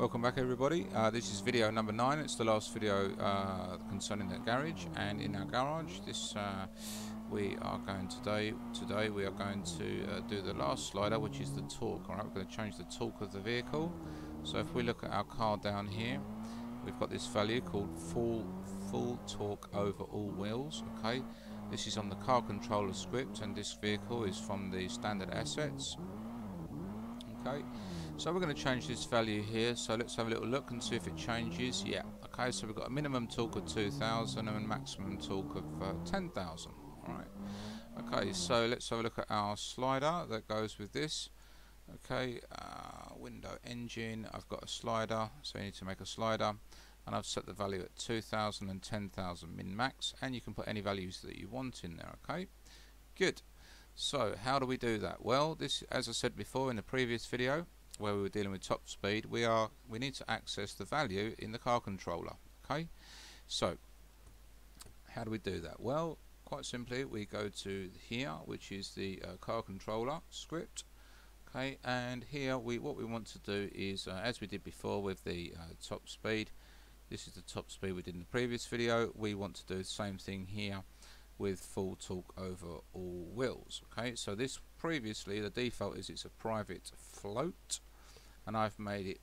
Welcome back everybody. Uh, this is video number 9. It's the last video uh, concerning the garage and in our garage this uh, we are going today today we are going to uh, do the last slider which is the torque. Alright, we're going to change the torque of the vehicle. So if we look at our car down here we've got this value called full full torque over all wheels. Okay, This is on the car controller script and this vehicle is from the standard assets. Okay. So we're going to change this value here. So let's have a little look and see if it changes. Yeah. Okay. So we've got a minimum torque of 2,000 and a maximum torque of uh, 10,000. All right. Okay. So let's have a look at our slider that goes with this. Okay. Uh, window engine. I've got a slider. So you need to make a slider. And I've set the value at 2,000 and 10,000 min max. And you can put any values that you want in there. Okay. Good. So how do we do that? Well, this, as I said before in the previous video, where we were dealing with top speed, we are we need to access the value in the car controller. Okay, so how do we do that? Well, quite simply, we go to here, which is the uh, car controller script. Okay, and here we what we want to do is, uh, as we did before with the uh, top speed, this is the top speed we did in the previous video. We want to do the same thing here with full torque over all wheels. Okay, so this previously the default is it's a private float and I've made it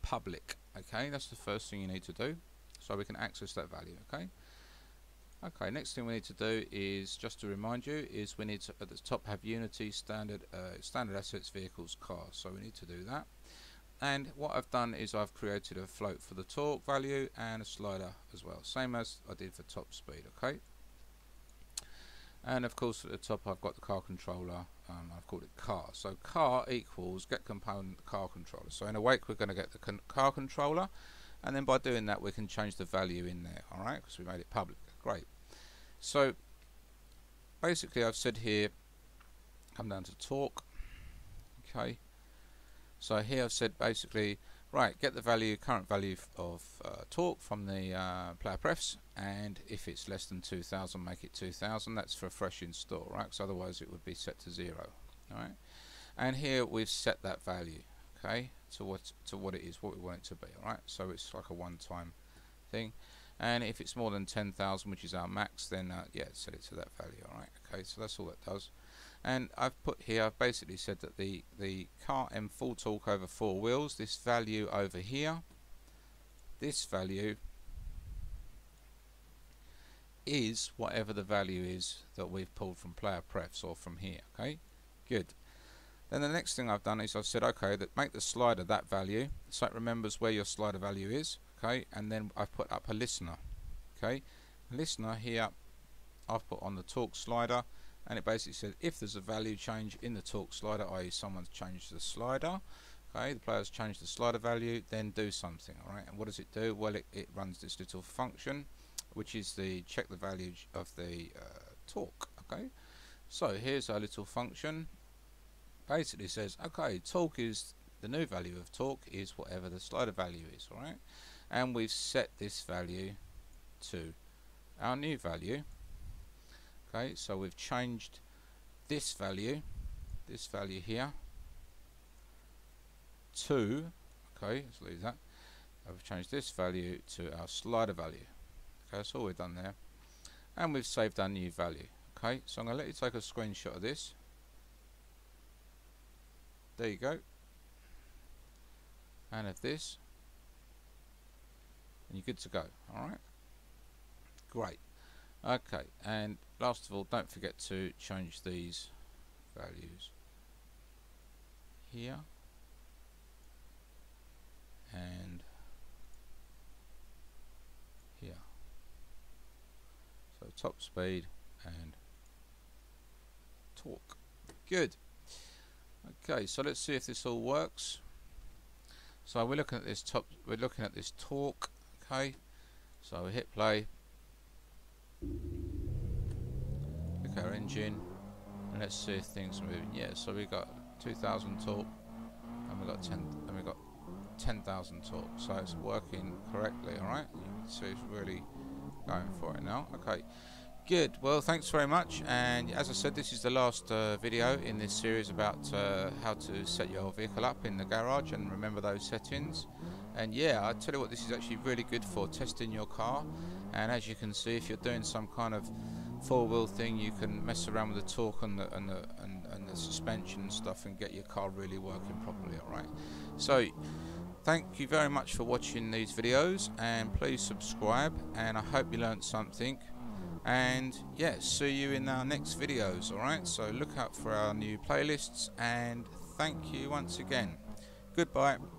public okay? That's the first thing you need to do so we can access that value okay? Okay next thing we need to do is just to remind you is we need to at the top have unity standard uh, standard assets vehicles cars so we need to do that. And what I've done is I've created a float for the torque value and a slider as well same as I did for top speed okay and of course at the top I've got the car controller um, I've called it car. So car equals get component car controller. So in awake we're going to get the con car controller. And then by doing that we can change the value in there alright because we made it public. Great. So basically I've said here come down to torque okay. So here I've said basically Right, get the value, current value of uh, torque from the uh, player prefs, and if it's less than 2000, make it 2000. That's for a fresh install, right? Because otherwise it would be set to zero. All right, and here we've set that value, okay, to what to what it is, what we want it to be. All right, so it's like a one-time thing, and if it's more than 10,000, which is our max, then uh, yeah, set it to that value. All right, okay, so that's all that does and I've put here I've basically said that the the car M full torque over four wheels this value over here this value is whatever the value is that we've pulled from player prefs or from here okay? Good. Then the next thing I've done is I've said okay that make the slider that value so it remembers where your slider value is okay? And then I've put up a listener okay? Listener here I've put on the torque slider and it basically says if there's a value change in the torque slider i.e. someone's changed the slider okay the player's changed the slider value then do something alright and what does it do? Well it, it runs this little function which is the check the value of the uh, torque okay? So here's our little function. Basically says okay torque is the new value of torque is whatever the slider value is alright and we've set this value to our new value okay so we've changed this value this value here to okay let's leave that. I've changed this value to our slider value. Okay that's all we've done there. And we've saved our new value. Okay so I'm to let you take a screenshot of this. There you go. And of this. And you're good to go. Alright great. Okay and last of all don't forget to change these values here. And here. So top speed and torque. Good. Okay so let's see if this all works. So we're looking at this top we're looking at this torque okay? So we hit play Our engine and let's see if things are moving. Yeah, so we got 2000 torque and we got 10 and we got 10,000 torque. So it's working correctly? You can see it's really going for it now. Okay, Good. Well, thanks very much. And as I said, this is the last uh, video in this series about uh, how to set your vehicle up in the garage and remember those settings. And yeah, I tell you what, this is actually really good for testing your car. And as you can see, if you're doing some kind of four-wheel thing, you can mess around with the torque and the, and the, and, and the suspension and stuff and get your car really working properly. All right. So. Thank you very much for watching these videos and please subscribe and I hope you learned something and yeah see you in our next videos alright so look out for our new playlists and thank you once again goodbye